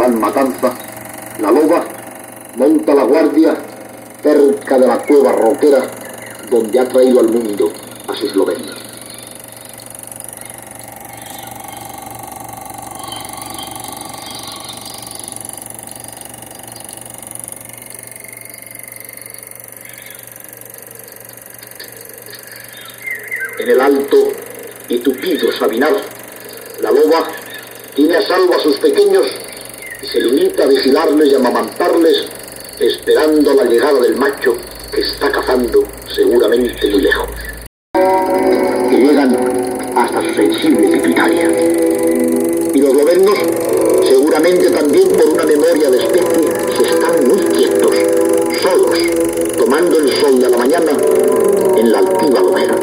gran matanza, la loba monta la guardia cerca de la cueva roquera donde ha traído al mundo a sus lobenas. En el alto y tupido Sabinar, la loba tiene a salvo a sus pequeños se limita a vigilarles y amamantarles esperando la llegada del macho que está cazando seguramente muy lejos. Que llegan hasta su sensible pituitaria. Y los lobernos, seguramente también por una memoria de especie, se están muy quietos, solos, tomando el sol de la mañana en la altiva lobera.